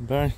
Bye.